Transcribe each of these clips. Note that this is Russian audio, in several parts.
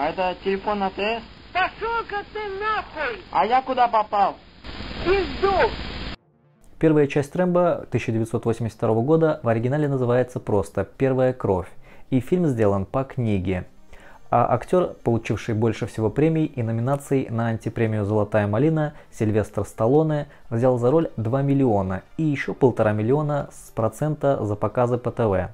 А это телефон АТС? Пошел-ка ты нахуй! А я куда попал? Пизду! Первая часть Рэмбо 1982 года в оригинале называется просто «Первая кровь», и фильм сделан по книге. А актер, получивший больше всего премий и номинаций на антипремию «Золотая малина» Сильвестр Сталлоне взял за роль 2 миллиона и еще полтора миллиона с процента за показы по ТВ.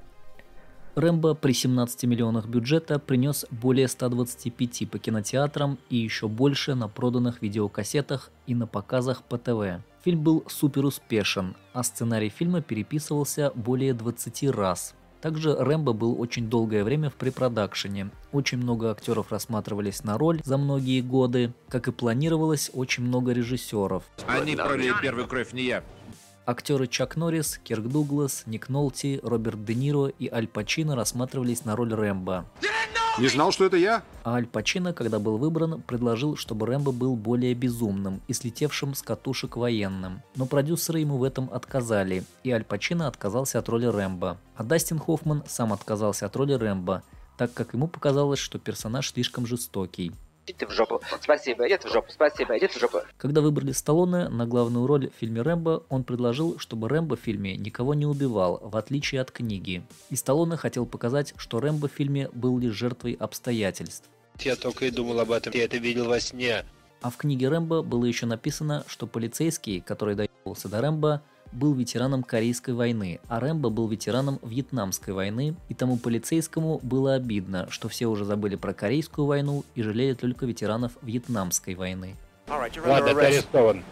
Рэмбо при 17 миллионах бюджета принес более 125 по кинотеатрам и еще больше на проданных видеокассетах и на показах по ТВ. Фильм был супер успешен, а сценарий фильма переписывался более 20 раз. Также Рэмбо был очень долгое время в препродакшене. Очень много актеров рассматривались на роль за многие годы. Как и планировалось, очень много режиссеров. Они пролили первую кровь, не я. Актеры Чак Норрис, Кирк Дуглас, Ник Нолти, Роберт Де Ниро и Аль Пачино рассматривались на роль Рэмбо. Не знал, что это я? А Аль Пачино, когда был выбран, предложил, чтобы Рэмбо был более безумным и слетевшим с катушек военным. Но продюсеры ему в этом отказали, и Аль Пачино отказался от роли Рэмбо. А Дастин Хоффман сам отказался от роли Рэмбо, так как ему показалось, что персонаж слишком жестокий. Идите в жопу. Спасибо, идите в жопу. Спасибо, идите в жопу. Когда выбрали Сталлоне на главную роль в фильме «Рэмбо», он предложил, чтобы Рэмбо в фильме никого не убивал, в отличие от книги. И Сталлоне хотел показать, что Рэмбо в фильме был лишь жертвой обстоятельств. Я только и думал об этом, я это видел во сне. А в книге Рэмбо было еще написано, что полицейский, который доебался до Рэмбо, был ветераном Корейской войны, а Рэмбо был ветераном Вьетнамской войны, и тому полицейскому было обидно, что все уже забыли про Корейскую войну и жалели только ветеранов Вьетнамской войны. Ладно, ты арестован.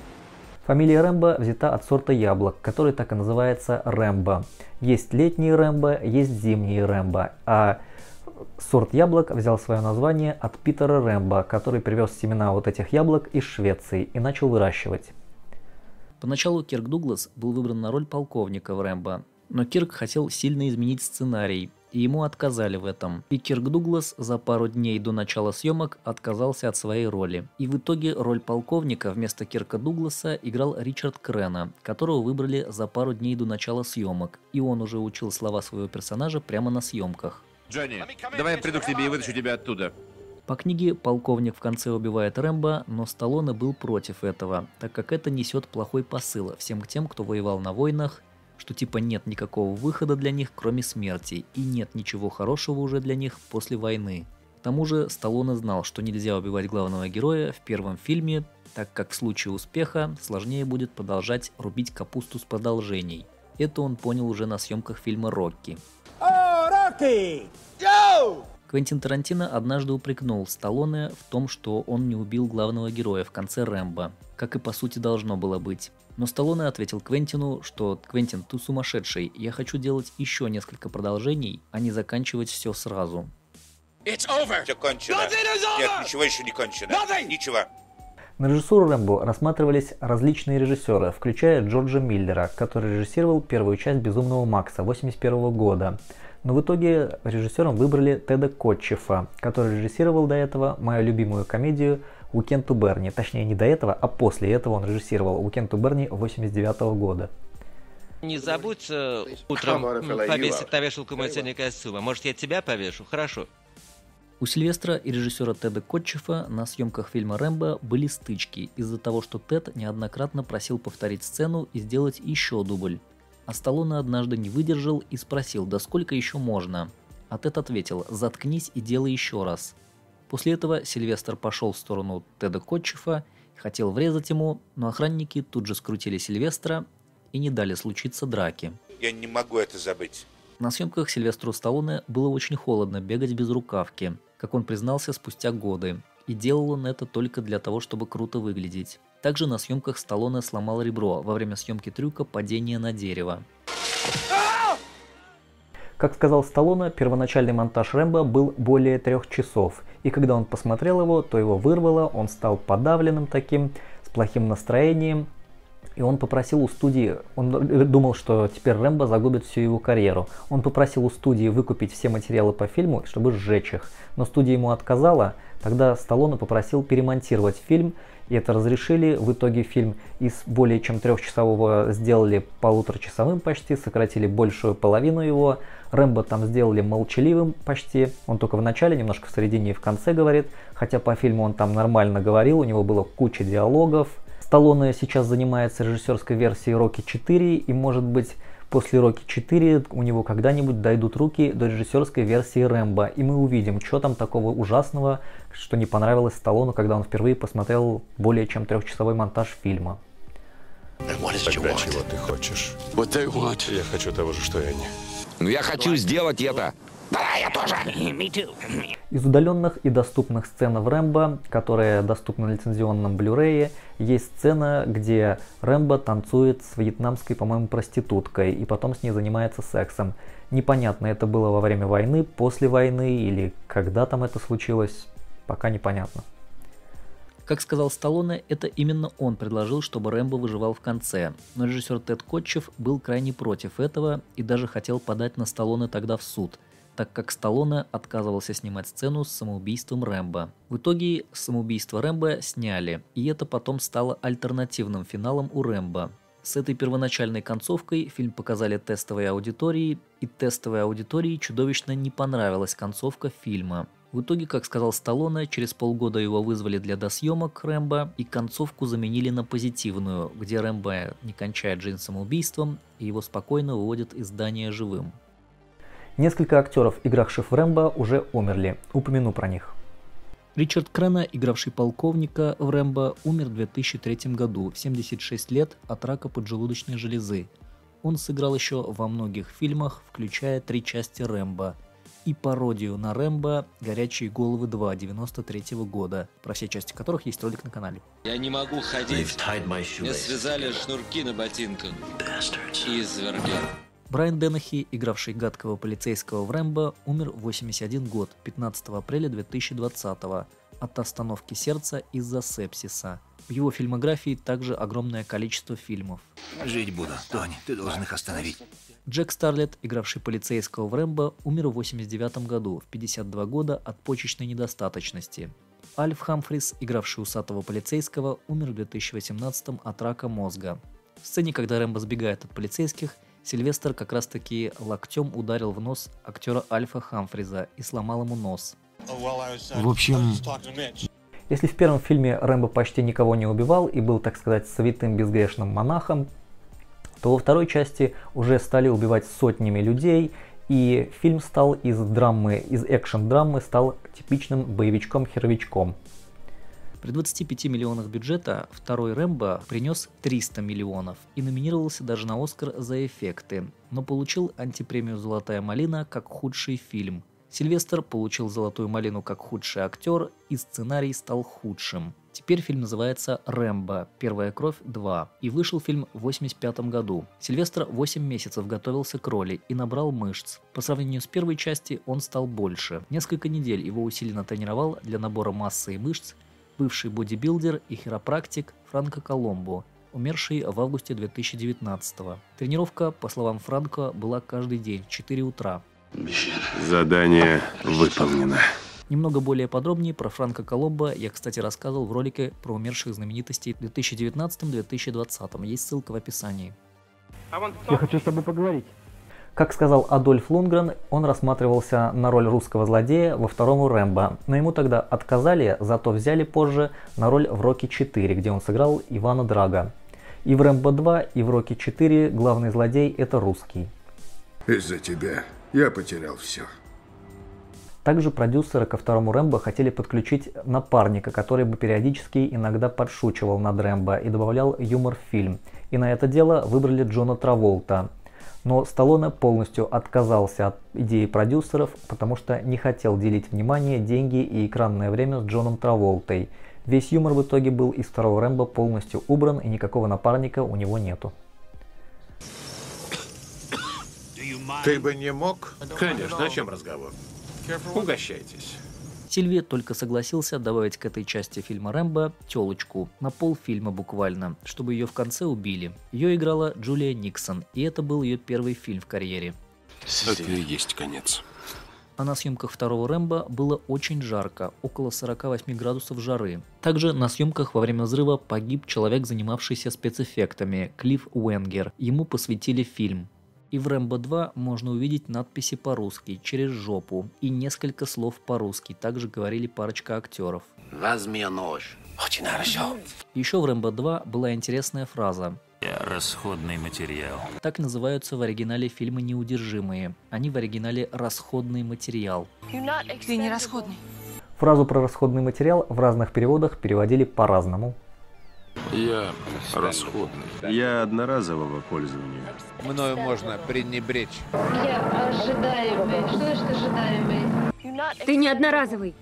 Фамилия Рэмбо взята от сорта яблок, который так и называется Рэмбо. Есть летние Рэмбо, есть зимние Рэмбо, а сорт яблок взял свое название от Питера Рэмбо, который привез семена вот этих яблок из Швеции и начал выращивать. Поначалу Кирк Дуглас был выбран на роль полковника в Рэмбо, но Кирк хотел сильно изменить сценарий, и ему отказали в этом. И Кирк Дуглас за пару дней до начала съемок отказался от своей роли. И в итоге роль полковника вместо Кирка Дугласа играл Ричард Крена, которого выбрали за пару дней до начала съемок, и он уже учил слова своего персонажа прямо на съемках. Джонни, давай я приду к тебе и вытащу тебя оттуда. По книге полковник в конце убивает Рэмбо, но Сталлоне был против этого, так как это несет плохой посыл всем тем, кто воевал на войнах, что типа нет никакого выхода для них, кроме смерти, и нет ничего хорошего уже для них после войны. К тому же Сталлоне знал, что нельзя убивать главного героя в первом фильме, так как в случае успеха сложнее будет продолжать рубить капусту с продолжений. Это он понял уже на съемках фильма «Рокки». О, Рокки! Йоу! Квентин Тарантино однажды упрекнул Сталлоне в том, что он не убил главного героя в конце Рэмбо, как и по сути должно было быть. Но Сталлоне ответил Квентину, что «Квентин, ты сумасшедший, я хочу делать еще несколько продолжений, а не заканчивать все сразу». It's over. Все кончено. Нет, ничего еще не кончено. Ничего. На режиссуру Рэмбо рассматривались различные режиссеры, включая Джорджа Миллера, который режиссировал первую часть «Безумного Макса» 1981 года. Но в итоге режиссером выбрали Теда Котчефа, который режиссировал до этого мою любимую комедию «Уикенд у Берни». Точнее, не до этого, а после этого он режиссировал «Уикенд у Берни» 89 года. Не забудь э, утром повесить на вешалку мой. А может, я тебя повешу? Хорошо. У Сильвестра и режиссера Теда Котчефа на съемках фильма «Рэмбо» были стычки из-за того, что Тед неоднократно просил повторить сцену и сделать еще дубль. А Сталлоне однажды не выдержал и спросил, да сколько еще можно? А Тед ответил, заткнись и делай еще раз. После этого Сильвестр пошел в сторону Теда Котчефа, хотел врезать ему, но охранники тут же скрутили Сильвестра и не дали случиться драки. Я не могу это забыть. На съемках Сильвестру Сталлоне было очень холодно бегать без рукавки, как он признался спустя годы, и делал он это только для того, чтобы круто выглядеть. Также на съемках Сталлоне сломал ребро во время съемки трюка падения на дерево. Как сказал Сталлоне, первоначальный монтаж Рэмбо был более трех часов, и когда он посмотрел его, то его вырвало, он стал подавленным таким, с плохим настроением, и он попросил у студии, он думал, что теперь Рэмбо загубит всю его карьеру. Он попросил у студии выкупить все материалы по фильму, чтобы сжечь их. Но студия ему отказала. Тогда Сталлоне попросил перемонтировать фильм, и это разрешили. В итоге фильм из более чем трехчасового сделали полуторачасовым почти, сократили большую половину его, Рэмбо там сделали молчаливым почти. Он только в начале, немножко в середине и в конце говорит. Хотя по фильму он там нормально говорил, у него было куча диалогов. Сталлоне сейчас занимается режиссерской версией Рокки 4, и может быть после Рокки 4 у него когда-нибудь дойдут руки до режиссерской версии Рэмбо, и мы увидим, что там такого ужасного, что не понравилось Сталлону, когда он впервые посмотрел более чем трехчасовой монтаж фильма. Тогда чего ты хочешь? Я хочу того же, что и они. Ну я хочу сделать это. Из удаленных и доступных сцен в Рэмбо, которые доступны на лицензионном Blu-ray, есть сцена, где Рэмбо танцует с вьетнамской, по-моему, проституткой и потом с ней занимается сексом. Непонятно, это было во время войны, после войны или когда там это случилось, пока непонятно. Как сказал Сталлоне, это именно он предложил, чтобы Рэмбо выживал в конце, но режиссер Тед Котчев был крайне против этого и даже хотел подать на Сталлоне тогда в суд – так как Сталлоне отказывался снимать сцену с самоубийством Рэмбо. В итоге самоубийство Рэмбо сняли, и это потом стало альтернативным финалом у Рэмбо. С этой первоначальной концовкой фильм показали тестовой аудитории, и тестовой аудитории чудовищно не понравилась концовка фильма. В итоге, как сказал Сталлоне, через полгода его вызвали для досъемок Рэмбо и концовку заменили на позитивную, где Рэмбо не кончает жизнь самоубийством и его спокойно выводят из здания живым. Несколько актеров, игравших в Рэмбо, уже умерли. Упомяну про них. Ричард Крена, игравший полковника в Рэмбо, умер в 2003 году в 76 лет от рака поджелудочной железы. Он сыграл еще во многих фильмах, включая три части Рэмбо и пародию на Рэмбо «Горячие головы 2» 93 года, про все части которых есть ролик на канале. Я не могу ходить. Мне связали шнурки на ботинках. Изверги. Брайан Деннехи, игравший гадкого полицейского в Рэмбо, умер в 81 год, 15 апреля 2020 от остановки сердца из-за сепсиса. В его фильмографии также огромное количество фильмов. Жить буду, Тони, ты должен их остановить. Джек Старлетт, игравший полицейского в Рэмбо, умер в 89 году, в 52 года от почечной недостаточности. Альф Хамфрис, игравший усатого полицейского, умер в 2018 от рака мозга. В сцене, когда Рэмбо сбегает от полицейских, Сильвестр как раз-таки локтем ударил в нос актера Альфа Хамфриза и сломал ему нос. В общем... Если в первом фильме Рэмбо почти никого не убивал и был, так сказать, святым безгрешным монахом, то во второй части уже стали убивать сотнями людей, и фильм стал из драмы, из экшен-драмы стал типичным боевичком-херовичком. При 25 миллионах бюджета второй Рэмбо принес 300 миллионов и номинировался даже на Оскар за эффекты, но получил антипремию «Золотая малина» как худший фильм. Сильвестр получил «Золотую малину» как худший актер, и сценарий стал худшим. Теперь фильм называется «Рэмбо. Первая кровь 2» и вышел фильм в 1985 году. Сильвестр 8 месяцев готовился к роли и набрал мышц. По сравнению с первой части он стал больше. Несколько недель его усиленно тренировал для набора массы и мышц бывший бодибилдер и хиропрактик Франко Коломбо, умерший в августе 2019 -го. Тренировка, по словам Франко, была каждый день в 4 утра. Задание выполнено. Немного более подробнее про Франко Коломбо я, кстати, рассказывал в ролике про умерших знаменитостей в 2019-2020. Есть ссылка в описании. Я хочу с тобой поговорить. Как сказал Адольф Лунгрен, он рассматривался на роль русского злодея во втором Рэмбо, но ему тогда отказали, зато взяли позже на роль в Рокки 4, где он сыграл Ивана Драга. И в Рэмбо 2, и в Рокки 4 главный злодей это русский. Из-за тебя я потерял все. Также продюсеры ко второму Рэмбо хотели подключить напарника, который бы периодически иногда подшучивал над Рэмбо и добавлял юмор в фильм. И на это дело выбрали Джона Траволта – но Сталлоне полностью отказался от идеи продюсеров, потому что не хотел делить внимание, деньги и экранное время с Джоном Траволтой. Весь юмор в итоге был из второго Рэмбо полностью убран и никакого напарника у него нету. Ты бы не мог? Конечно, о чем разговор? Угощайтесь. Сильви только согласился добавить к этой части фильма Рэмбо телочку, на полфильма буквально, чтобы ее в конце убили. Ее играла Джулия Никсон, и это был ее первый фильм в карьере. Это и есть конец. А на съемках второго Рэмбо было очень жарко, около 48 градусов жары. Также на съемках во время взрыва погиб человек, занимавшийся спецэффектами, Клифф Уэнгер. Ему посвятили фильм. И в «Рэмбо 2» можно увидеть надписи по-русски «Через жопу» и несколько слов по-русски. Также говорили парочка актеров. Возьми нож. Очень хорошо. Еще в «Рэмбо 2» была интересная фраза Расходный материал. Так называются в оригинале фильмы «Неудержимые». Они в оригинале «Расходный материал». Ты не расходный. Фразу про расходный материал в разных переводах переводили по-разному. Я расходный. Я одноразового пользования. Мною можно пренебречь. Я ожидаемый. Что значит ожидаемый? Ты не одноразовый.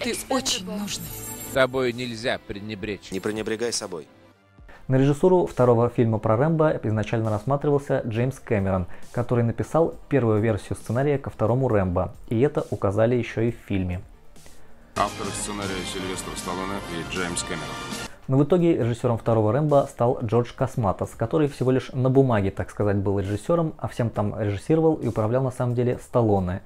Ты очень нужный. Тобой нельзя пренебречь. Не пренебрегай собой. На режиссуру второго фильма про Рэмбо изначально рассматривался Джеймс Кэмерон, который написал первую версию сценария ко второму Рэмбо, и это указали еще и в фильме. Авторы сценария Сильвестр Сталлоне и Джеймс Кэмерон. Но в итоге режиссером второго Рэмбо стал Джордж Косматос, который всего лишь на бумаге, так сказать, был режиссером, а всем там режиссировал и управлял на самом деле Сталлоне.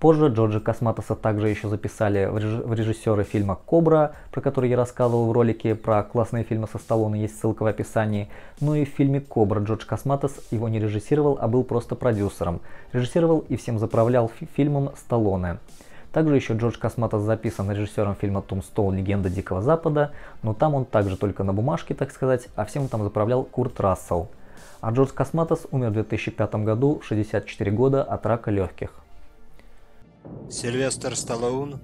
Позже Джорджа Косматоса также еще записали в режиссеры фильма «Кобра», про который я рассказывал в ролике про классные фильмы со Сталлоне, есть ссылка в описании. Ну и в фильме «Кобра» Джордж Косматос его не режиссировал, а был просто продюсером. Режиссировал и всем заправлял фильмом Сталлоне. Также еще Джордж Косматос записан режиссером фильма «Тумстоун. Легенда Дикого Запада», но там он также только на бумажке, так сказать, а всем там заправлял Курт Рассел. А Джордж Косматос умер в 2005 году в 64 года от рака легких. Сильвестр Сталлоун.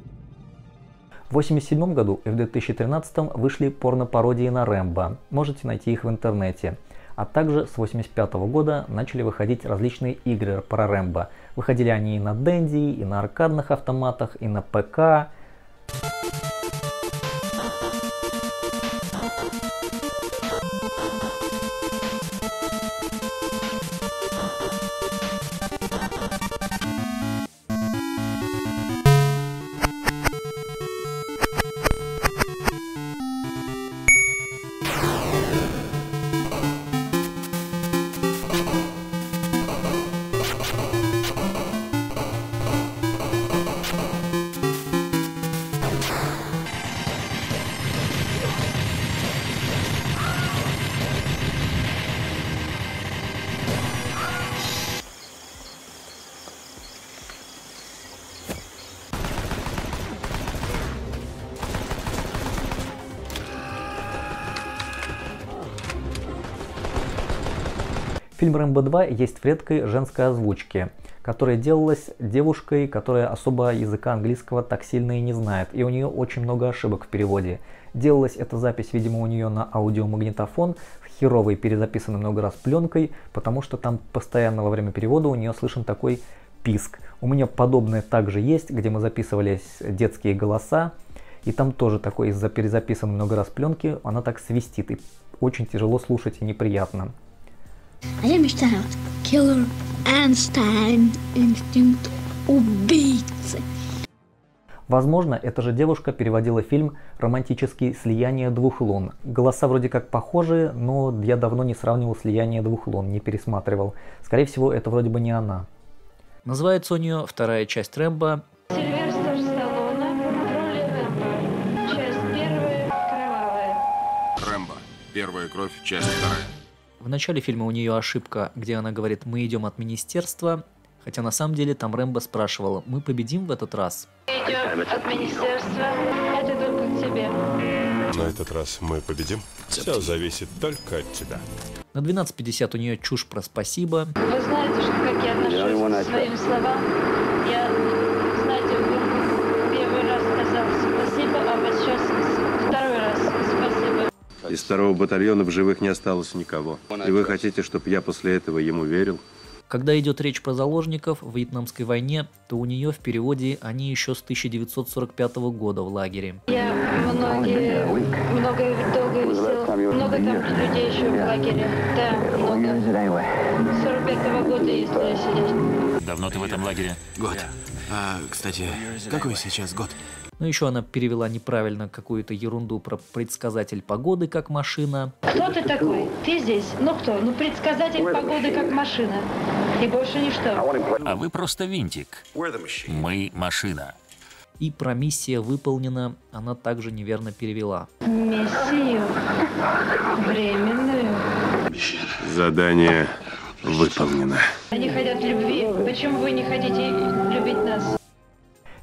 В 1987 году и в 2013 вышли порно-пародии на Рэмбо. Можете найти их в интернете. А также с 1985 года начали выходить различные игры про Рэмбо. Выходили они и на Денди, и на аркадных автоматах, и на ПК. Фильм «Рэмбо 2» есть в редкой женской озвучке, которая делалась девушкой, которая особо языка английского так сильно и не знает, и у нее очень много ошибок в переводе. Делалась эта запись, видимо, у нее на аудиомагнитофон, с херовой перезаписанной много раз пленкой, потому что там постоянно во время перевода у нее слышен такой писк. У меня подобное также есть, где мы записывались детские голоса, и там тоже такой из-за перезаписанной много раз пленки, она так свистит, и очень тяжело слушать и неприятно. А я мечтаю Киллер Эйнштейн, инстинкт убийцы. Возможно, эта же девушка переводила фильм «Романтические слияния двух лун». Голоса вроде как похожие, но я давно не сравнивал слияние двух лун, не пересматривал. Скорее всего, это вроде бы не она. Называется у нее вторая часть Рэмбо Сильвестр Сталлоне, роли Рэмбо. Часть первая, кровавая. Рэмбо. Первая кровь, часть вторая. В начале фильма у нее ошибка, где она говорит «мы идем от министерства», хотя на самом деле там Рэмбо спрашивала «мы победим в этот раз?» Идем от министерства, это только к тебе. На этот раз мы победим. Все зависит только от тебя. На 12.50 у нее чушь про спасибо. Вы знаете, что как я отношусь к своим словам? Второго батальона в живых не осталось никого. И вы хотите, чтобы я после этого ему верил? Когда идет речь про заложников в Вьетнамской войне, то у нее в переводе они еще с 1945 года в лагере. Я многие, многое долго висела, много там людей еще в лагере. Да, много. 45 -го года, если я сидеть. Давно ты в этом лагере? Год. А, кстати, какой сейчас год? Ну, еще она перевела неправильно какую-то ерунду про предсказатель погоды как машина. Кто ты такой? Ты здесь? Ну кто? Ну предсказатель погоды как машина. И больше ничто. А вы просто винтик. Мы машина. И про миссия выполнена она также неверно перевела. Миссию временную. Задание Выполнено. Они хотят любви. Почему вы не хотите любить нас?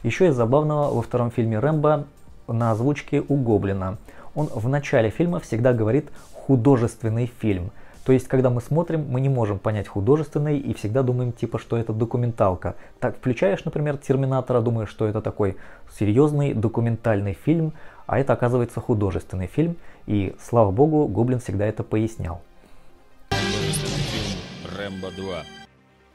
Еще из забавного во втором фильме Рэмбо на озвучке у Гоблина. Он в начале фильма всегда говорит художественный фильм. То есть, когда мы смотрим, мы не можем понять художественный и всегда думаем, типа, что это документалка. Так, включаешь, например, Терминатора, думаешь, что это такой серьезный документальный фильм, а это оказывается художественный фильм. И, слава богу, Гоблин всегда это пояснял. Рэмбо 2.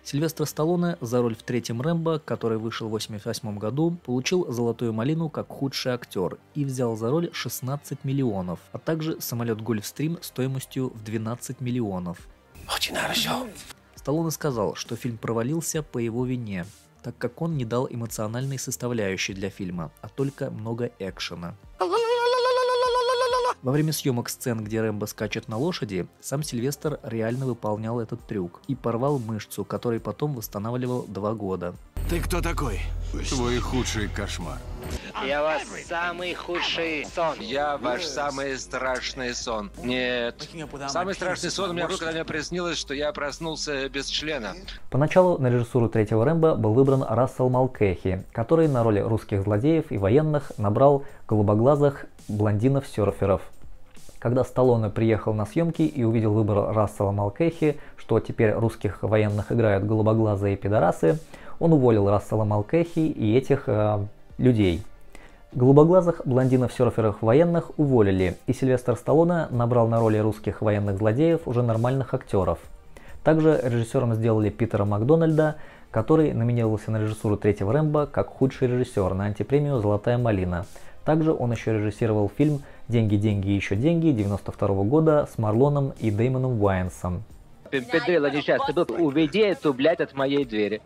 Сильвестр Сталлоне за роль в третьем Рэмбо, который вышел в 1988 году, получил «Золотую малину» как худший актер и взял за роль 16 миллионов, а также самолет «Гольфстрим» стоимостью в 12 миллионов. Очень хорошо. Сталлоне сказал, что фильм провалился по его вине, так как он не дал эмоциональной составляющей для фильма, а только много экшена. Во время съемок сцен, где Рэмбо скачет на лошади, сам Сильвестр реально выполнял этот трюк и порвал мышцу, который потом восстанавливал два года. Ты кто такой? Твой худший кошмар. Я ваш самый худший сон. Я ваш самый страшный сон. Нет. Самый страшный сон у меня был, когда мне приснилось, что я проснулся без члена. Поначалу на режиссуру третьего Рэмбо был выбран Рассел Малкехи, который на роли русских злодеев и военных набрал голубоглазых блондинов-серферов. Когда Сталлоне приехал на съемки и увидел выбор Рассела Малкехи, что теперь русских военных играют голубоглазые пидорасы, он уволил Рассела Малкехи и этих э, людей. Голубоглазых блондинов-серферов военных уволили, и Сильвестр Сталлоне набрал на роли русских военных злодеев уже нормальных актеров. Также режиссером сделали Питера Макдональда, который номинировался на режиссуру третьего Рэмбо как худший режиссер на антипремию «Золотая малина». Также он еще режиссировал фильм «Деньги, деньги и еще деньги» 92 года с Марлоном и Деймоном Уайнсом. Пимпедрила несчастный был, уведи эту, блядь, от моей двери.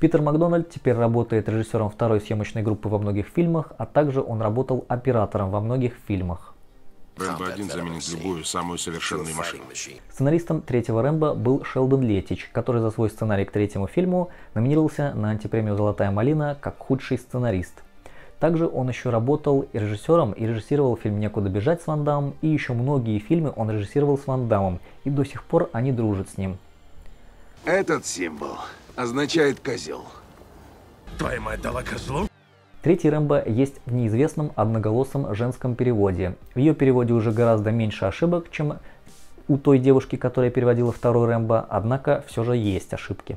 Питер Макдональд теперь работает режиссером второй съемочной группы во многих фильмах, а также он работал оператором во многих фильмах. Рэмбо-1 заменит любую самую совершенную машину. Сценаристом третьего Рэмбо был Шелдон Летич, который за свой сценарий к третьему фильму номинировался на антипремию «Золотая малина» как худший сценарист. Также он еще работал и режиссером, и режиссировал фильм «Некуда бежать» с Ван Дамом, и еще многие фильмы он режиссировал с Ван Дамом, и до сих пор они дружат с ним. Этот символ означает козел. Твоя мать дала козлу? Третий Рэмбо есть в неизвестном одноголосом женском переводе. В ее переводе уже гораздо меньше ошибок, чем у той девушки, которая переводила второй Рэмбо, однако все же есть ошибки.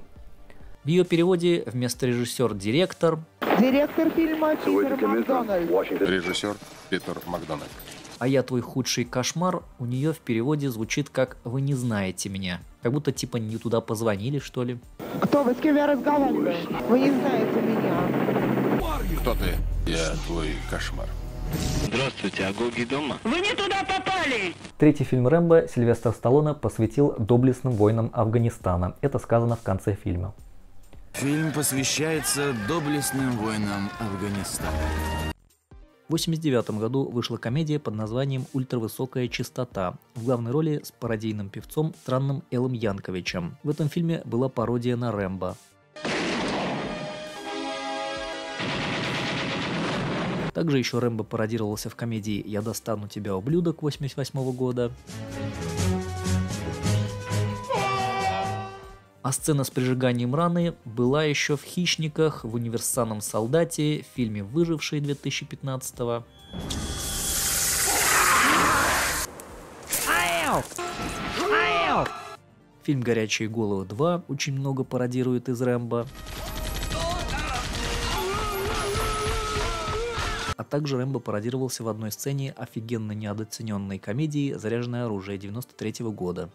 В ее переводе вместо режиссер-директор Директор фильма Питер Макдональд. Режиссер Питер Макдональд. «А я твой худший кошмар» у нее в переводе звучит как «Вы не знаете меня». Как будто типа не туда позвонили, что ли. Кто вы, с кем я разговариваю? Вы не знаете меня. Кто ты? Я твой кошмар. Здравствуйте, а Гоги дома? Вы не туда попали! Третий фильм Рэмбо Сильвестр Сталлоне посвятил доблестным воинам Афганистана. Это сказано в конце фильма. Фильм посвящается доблестным воинам Афганистана. В 1989 году вышла комедия под названием «Ультравысокая частота» в главной роли с пародийным певцом странным Элом Янковичем. В этом фильме была пародия на Рэмбо. Также еще Рэмбо пародировался в комедии «Я достану тебя, ублюдок» 1988 года. А сцена с прижиганием раны была еще в «Хищниках», в «Универсальном солдате», в фильме «Выживший» 2015 -го. Фильм «Горячие головы 2» очень много пародирует из Рэмбо. А также Рэмбо пародировался в одной сцене офигенно недооцененной комедии «Заряженное оружие» 93 года.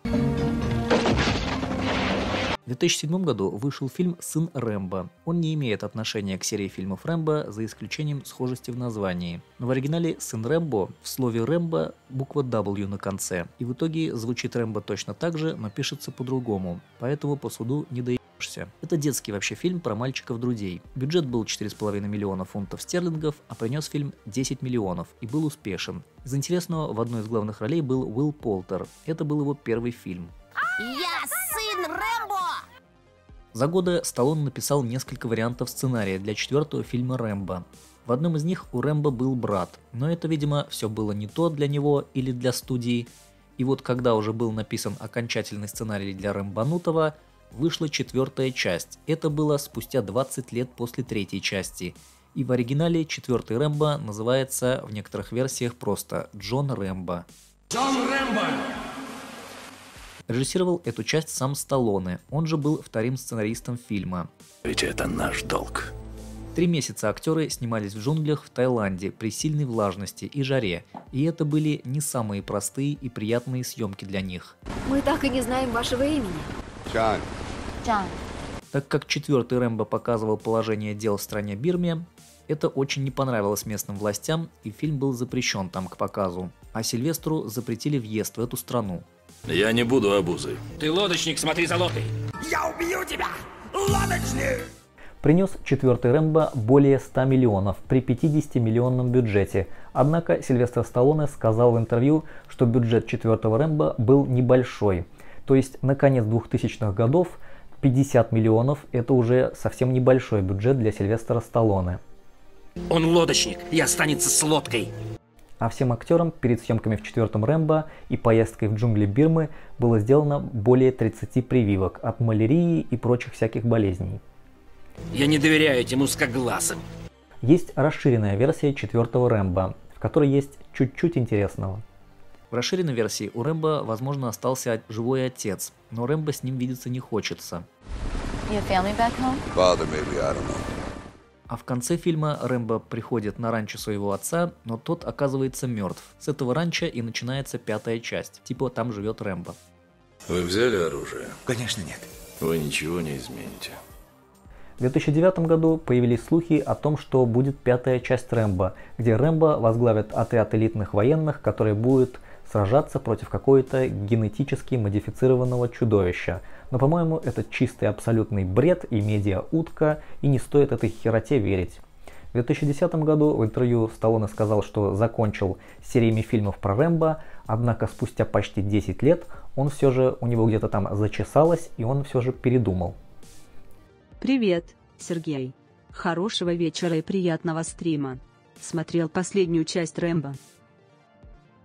В 2007 году вышел фильм «Сын Рэмбо». Он не имеет отношения к серии фильмов Рэмбо, за исключением схожести в названии. Но в оригинале «Сын Рэмбо» в слове «Рэмбо» буква W на конце. И в итоге звучит Рэмбо точно так же, но пишется по-другому. Поэтому по суду не доебешься. Это детский вообще фильм про мальчиков-друзей. Бюджет был 4,5 миллиона фунтов стерлингов, а принес фильм 10 миллионов и был успешен. Из интересного в одной из главных ролей был Уилл Полтер. Это был его первый фильм. Я! За годы Сталлоне написал несколько вариантов сценария для четвертого фильма «Рэмбо». В одном из них у Рэмбо был брат, но это, видимо, все было не то для него или для студии. И вот когда уже был написан окончательный сценарий для Рэмбанутова, вышла четвертая часть. Это было спустя 20 лет после третьей части. И в оригинале четвертый Рэмбо называется в некоторых версиях просто Джон Рэмбо. Джон Рэмбо! Режиссировал эту часть сам Сталлоне, он же был вторым сценаристом фильма. Ведь это наш долг. Три месяца актеры снимались в джунглях в Таиланде при сильной влажности и жаре, и это были не самые простые и приятные съемки для них. Мы так и не знаем вашего имени. Джон. Джон. Так как четвертый Рэмбо показывал положение дел в стране Бирме, это очень не понравилось местным властям, и фильм был запрещен там к показу, а Сильвестру запретили въезд в эту страну. Я не буду обузой. Ты лодочник, смотри за лодкой. Я убью тебя, лодочник! Принес четвертый Рэмбо более 100 миллионов при 50-миллионном бюджете. Однако Сильвестр Сталлоне сказал в интервью, что бюджет четвертого Рэмбо был небольшой. То есть на конец 2000-х годов 50 миллионов это уже совсем небольшой бюджет для Сильвестра Сталлоне. Он лодочник и останется с лодкой. А всем актерам перед съемками в четвертом Рэмбо и поездкой в джунгли Бирмы было сделано более 30 прививок от малярии и прочих всяких болезней. Я не доверяю этим узкоглазым. Есть расширенная версия четвертого Рэмбо, в которой есть чуть-чуть интересного. В расширенной версии у Рэмбо, возможно, остался живой отец, но Рэмбо с ним видеться не хочется. А в конце фильма Рэмбо приходит на ранчо своего отца, но тот оказывается мертв. С этого ранчо и начинается пятая часть. Типа там живет Рэмбо. Вы взяли оружие? Конечно нет. Вы ничего не измените. В 2009 году появились слухи о том, что будет пятая часть Рэмбо, где Рэмбо возглавит отряд элитных военных, который будет сражаться против какой-то генетически модифицированного чудовища. Но, по-моему, это чистый абсолютный бред и медиа-утка, и не стоит этой хероте верить. В 2010 году в интервью Сталлоне сказал, что закончил сериями фильмов про Рэмбо, однако спустя почти 10 лет он все же, у него где-то там зачесалось, и он все же передумал. Привет, Сергей. Хорошего вечера и приятного стрима. Смотрел последнюю часть Рэмбо.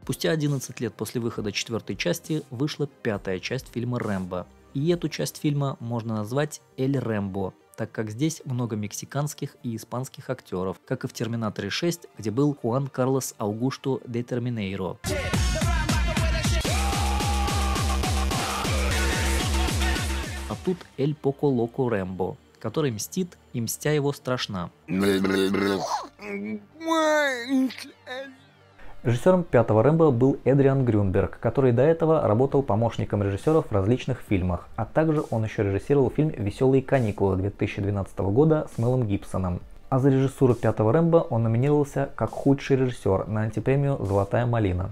Спустя 11 лет после выхода четвертой части вышла пятая часть фильма «Рэмбо». И эту часть фильма можно назвать «Эль Рэмбо», так как здесь много мексиканских и испанских актеров, как и в «Терминаторе 6», где был Хуан Карлос Аугусто де Терминейро. А тут Эль Поко Локо Рэмбо, который мстит, и мстя его страшна. Режиссером пятого Рэмбо был Эдриан Грюнберг, который до этого работал помощником режиссеров в различных фильмах, а также он еще режиссировал фильм «Веселые каникулы» 2012 года с Мелом Гибсоном. А за режиссуру пятого Рэмбо он номинировался как худший режиссер на антипремию «Золотая малина».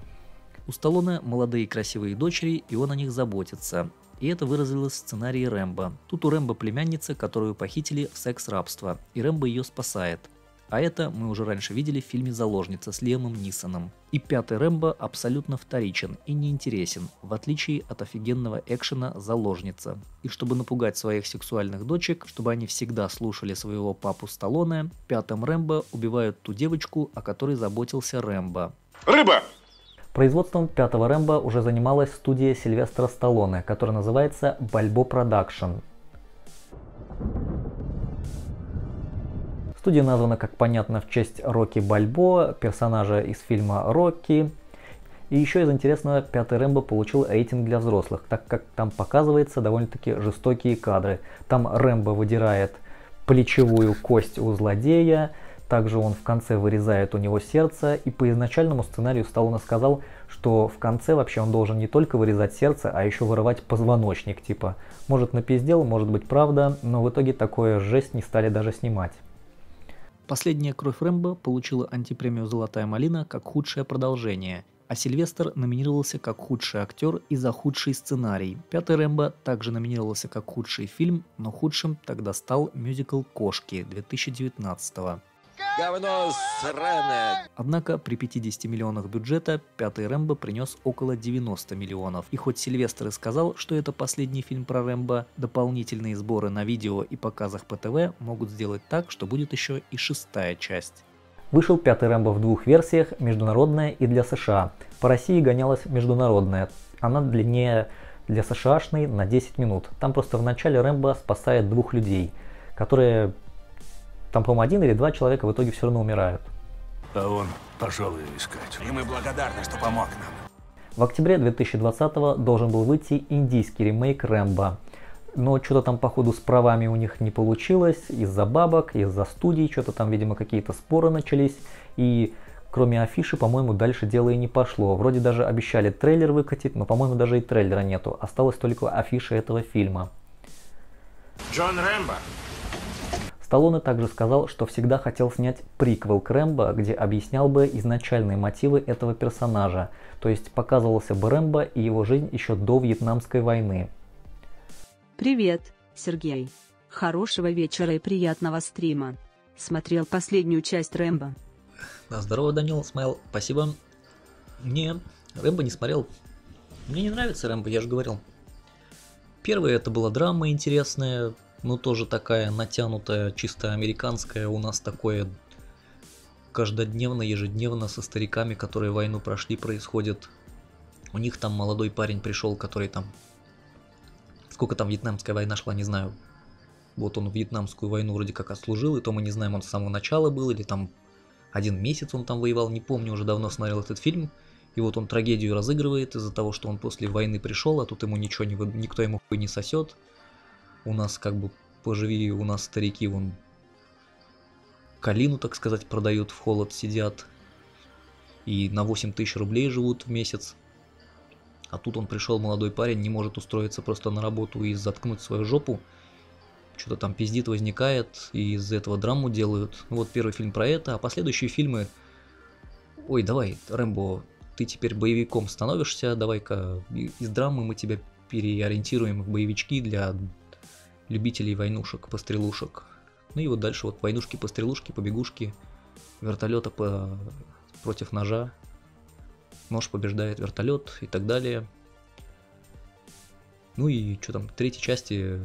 У Сталлоне молодые красивые дочери, и он о них заботится. И это выразилось в сценарии Рэмбо. Тут у Рэмбо племянница, которую похитили в секс-рабство, и Рэмбо ее спасает. А это мы уже раньше видели в фильме «Заложница» с Лемом Нисоном. И пятый Рэмбо абсолютно вторичен и неинтересен, в отличие от офигенного экшена «Заложница». И чтобы напугать своих сексуальных дочек, чтобы они всегда слушали своего папу Сталлоне, пятым Рэмбо убивают ту девочку, о которой заботился Рэмбо. Рыба! Производством пятого Рэмбо уже занималась студия Сильвестра Сталлоне, которая называется Balboa Production. Студия названа, как понятно, в честь Рокки Бальбо, персонажа из фильма «Рокки». И еще из интересного, пятый Рэмбо получил рейтинг для взрослых, так как там показывается довольно-таки жестокие кадры. Там Рэмбо выдирает плечевую кость у злодея, также он в конце вырезает у него сердце, и по изначальному сценарию Сталлоне сказал, что в конце вообще он должен не только вырезать сердце, а еще вырывать позвоночник, типа. Может напиздел, может быть правда, но в итоге такое жесть не стали даже снимать. Последняя кровь Рэмбо получила антипремию «Золотая малина» как худшее продолжение, а Сильвестр номинировался как худший актер и за худший сценарий. Пятый Рэмбо также номинировался как худший фильм, но худшим тогда стал мюзикл «Кошки» 2019 -го. Говно сраное. Однако при 50 миллионах бюджета пятый Рэмбо принес около 90 миллионов. И хоть Сильвестр и сказал, что это последний фильм про Рэмбо, дополнительные сборы на видео и показах по ТВ могут сделать так, что будет еще и шестая часть. Вышел пятый Рэмбо в двух версиях, международная и для США. По России гонялась международная. она длиннее для СШАшной на 10 минут. Там просто в начале Рэмбо спасает двух людей, которые, там, по-моему, один или два человека в итоге все равно умирают. А он пошел ее искать. И мы благодарны, что помог нам. В октябре 2020 должен был выйти индийский ремейк Рэмбо. Но что-то там походу с правами у них не получилось из-за бабок, из-за студий, что-то там, видимо, какие-то споры начались. И кроме афиши, по-моему, дальше дело и не пошло. Вроде даже обещали трейлер выкатить, но, по-моему, даже и трейлера нету. Осталась только афиша этого фильма. Джон Рэмбо. Сталлоне также сказал, что всегда хотел снять приквел к Рэмбо, где объяснял бы изначальные мотивы этого персонажа, то есть показывался бы Рэмбо и его жизнь еще до Вьетнамской войны. Привет, Сергей. Хорошего вечера и приятного стрима. Смотрел последнюю часть Рэмбо. Да, здорово, Данил, смотрел, спасибо. Не, Рэмбо не смотрел. Мне не нравится Рэмбо, я же говорил. Первая это была драма интересная, ну тоже такая натянутая, чисто американская, у нас такое каждодневно, ежедневно со стариками, которые войну прошли, происходит. У них там молодой парень пришел, который там... Сколько там вьетнамская война шла, не знаю. Вот он вьетнамскую войну вроде как отслужил, и то мы не знаем, он с самого начала был, или там один месяц он там воевал, не помню, уже давно смотрел этот фильм. И вот он трагедию разыгрывает из-за того, что он после войны пришел, а тут ему ничего не, никто ему хуй не сосет. У нас как бы поживи, у нас старики вон калину, так сказать, продают в холод, сидят. И на 8 тысяч рублей живут в месяц. А тут он пришел, молодой парень, не может устроиться просто на работу и заткнуть свою жопу. Что-то там пиздит возникает, и из этого драму делают. Вот первый фильм про это, а последующие фильмы... Ой, давай, Рэмбо, ты теперь боевиком становишься, давай-ка из драмы мы тебя переориентируем в боевички для любителей войнушек, пострелушек. Ну и вот дальше вот войнушки, пострелушки, побегушки, вертолета по... против ножа, нож побеждает вертолет и так далее. Ну и что там, в третьей части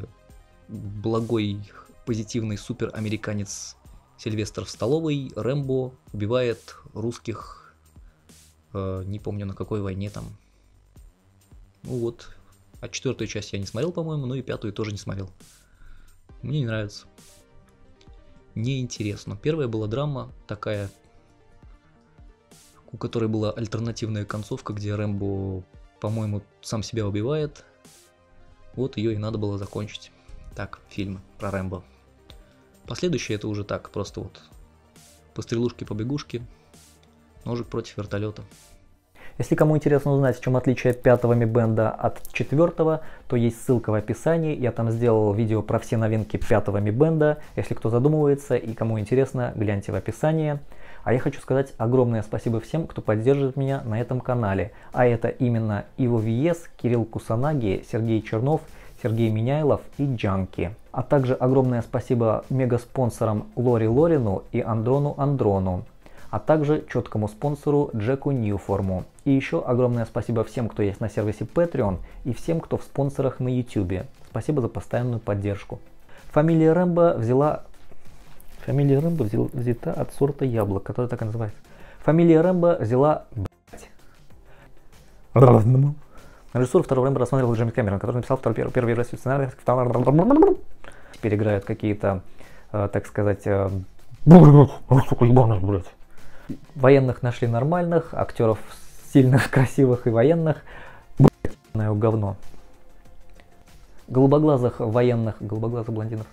благой, позитивный супер-американец Сильвестр в столовой, Рэмбо убивает русских, э, не помню на какой войне там. Ну вот, а четвертую часть я не смотрел, по-моему, ну и пятую тоже не смотрел. Мне не нравится. Неинтересно. Первая была драма такая, у которой была альтернативная концовка, где Рэмбо, по-моему, сам себя убивает. Вот ее и надо было закончить. Так, фильм про Рэмбо. Последующее это уже так, просто вот пострелушки-побегушки, ножик против вертолета. Если кому интересно узнать, в чем отличие пятого Mi Band от четвертого, то есть ссылка в описании. Я там сделал видео про все новинки пятого Mi Band. Если кто задумывается и кому интересно, гляньте в описании. А я хочу сказать огромное спасибо всем, кто поддерживает меня на этом канале. А это именно Иво Виес, Кирилл Кусанаги, Сергей Чернов, Сергей Миняйлов и Джанки. А также огромное спасибо мега-спонсорам Лори Лорину и Андрону Андрону а также четкому спонсору Джеку Ньюформу. И еще огромное спасибо всем, кто есть на сервисе Patreon и всем, кто в спонсорах на YouTube. Спасибо за постоянную поддержку. Фамилия Рэмбо взяла... Фамилия Рэмбо взяла, взята от сорта яблок, который так и называется. Фамилия Рэмбо взяла... Блять. Режиссер второго Рэмбо рассмотрел Джеймс Кэмерон, который написал второй, первый, первый версию сценария. Теперь играют какие-то, э, так сказать, э, Военных нашли нормальных, актеров сильных, красивых и военных. Блять, говно. Голубоглазых военных, голубоглазых блондинов.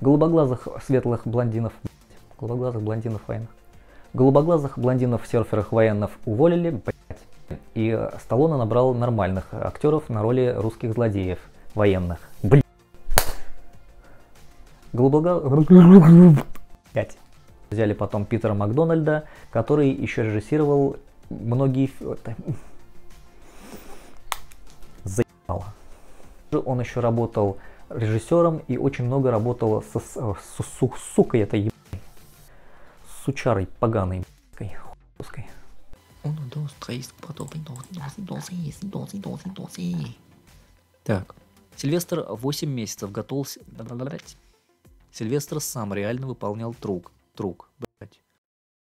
Голубоглазых светлых блондинов. Голубоглазых блондинов военных. Голубоглазых блондинов серферах военных уволили, блять. И Сталлоне набрал нормальных актеров на роли русских злодеев военных. Блять. Голубоглазых... Блять. Взяли потом Питера Макдональда, который еще режиссировал многие... Заебало. Он еще работал режиссером и очень много работал со, с, с, сукой этой ебаной. Сучарой поганой хуской. Так. Сильвестр 8 месяцев готовился... Сильвестр сам реально выполнял трук, Трук.